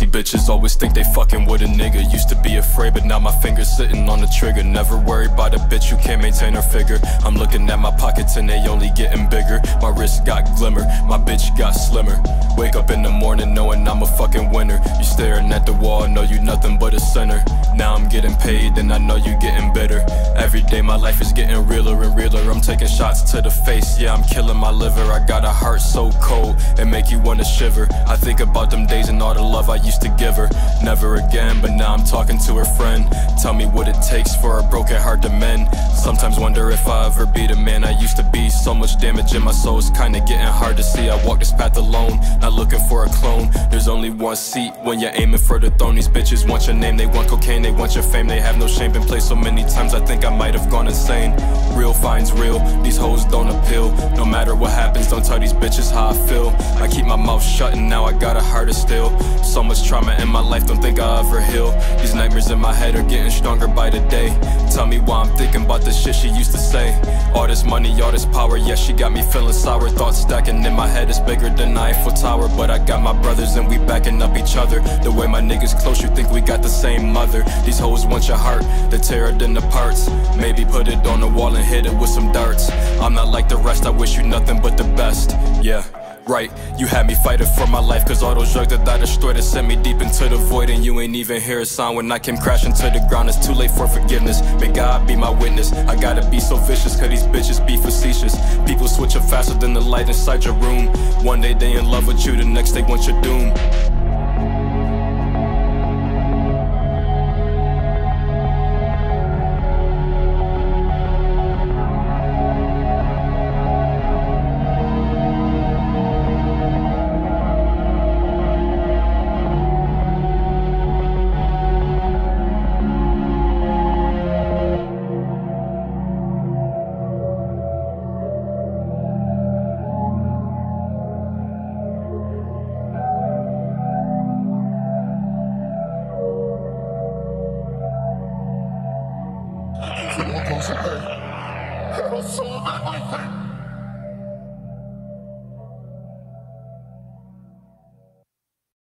bitches always think they fucking with a nigga. Used to be afraid, but now my fingers sitting on the trigger. Never worried about a bitch who can't maintain her figure. I'm looking at my pockets and they only getting bigger. My wrist got glimmer, my bitch got slimmer. Wake up in the morning knowing I'm a fucking winner. You staring at the wall, know you nothing but a sinner. Now I'm getting paid, and I know you getting bitter. Every day my life is getting realer and realer. I'm taking shots to the face, yeah, I'm killing my liver. I got a heart so cold, make you wanna shiver. I think about them days and all the love I used to give her. Never again, but now I'm talking to her friend. Tell me what it takes for a broken heart to mend. Sometimes wonder if I ever be the man I used to be. So much damage in my soul, it's kinda getting hard to see. I walk this path alone, not looking for a clone. There's only one seat when you're aiming for the throne. These bitches want your name, they want cocaine, they want your fame. They have no shame, been played so many times, I think I might have gone insane. Real finds real, these hoes don't appeal. No matter what happens, don't tell these bitches how I feel. I keep my mouth shut and now I got a of steel. So much trauma in my life, don't think I'll ever heal. These nightmares in my head are getting stronger by the day. Tell me why I'm thinking about the shit she used to say. All this money, all this power, yeah, she got me feeling sour. Thoughts stacking in my head is bigger than Eiffel Tower. But I got my brothers and we backing up each other. The way my niggas close, you think we got the same mother. These hoes want your heart, they tear it into parts. Maybe put it on the wall and hit it with some darts. I'm not like the rest, I wish you nothing but the best. Yeah. Right, you had me fighting for my life Cause all those drugs that I destroyed It sent me deep into the void And you ain't even hear a sound When I came crashing to the ground. It's too late for forgiveness. May God be my witness. I gotta be so vicious Cause these bitches be facetious. People switching faster than the light inside your room. One day they in love with you The next they want your doom walk away. I sold everything.